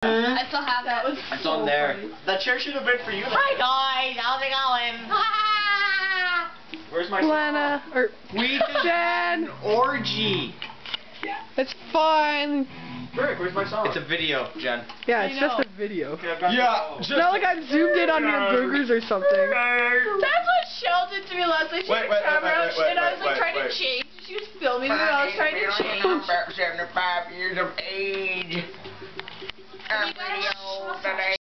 Mm-hmm. I still have that. Was it's so on there. Funny. That chair should have been for you. Hi guys, how's it going? Where's my Lana or we did Jen. an orgy. Yeah. It's fun. Rick, where's my song? It's a video, Jen. Yeah, it's just a video. Okay, yeah, oh. not like I zoomed in on your boogers or something. That's what Sheldon did to me last night. She wait, wait, wait, wait, wait, and I was like wait, trying wait. to change. She was filming me when I was trying to change. 75 years of age. 嗯，拜拜。